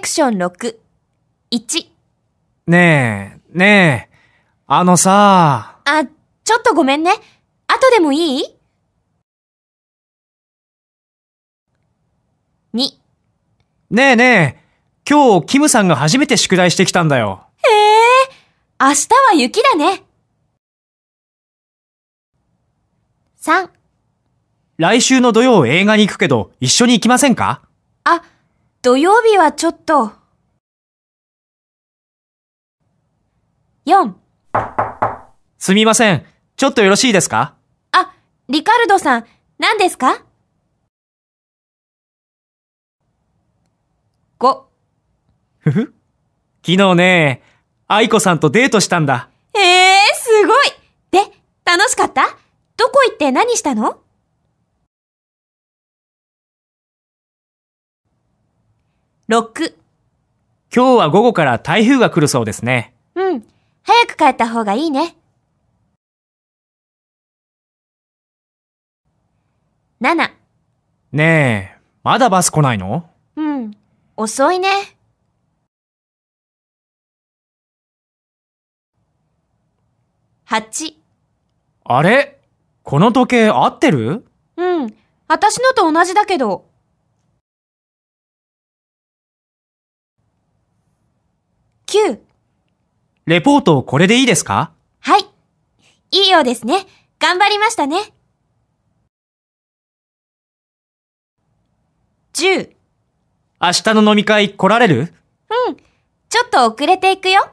クション6。1。ねえ、ねえ、あのさ、あ、ちょっとごめんね。後でもいい ?2。ねえねえ、今日キムさんが初めて宿題してきたんだよ。へえ、明日は雪だね。3。来週の土曜映画に行くけど、一緒に行きませんか？あ、土曜日はちょっと。4。すみません。ちょっとよろしいですか？あ、リカルドさん、何ですか ?5。ふふ？昨日ね、愛子さんとデートしたんだ。ええー、すごいで、楽しかった？どこ行って何したの？6今日は午後から台風が来るそうですね。うん。早く帰った方がいいね。7ねえ、まだバス来ないの？うん。遅いね。8あれ？この時計合ってる？うん。私のと同じだけど。9レポートこれでいいですか？はい。いいようですね。頑張りましたね。10明日の飲み会来られる？うん。ちょっと遅れていくよ。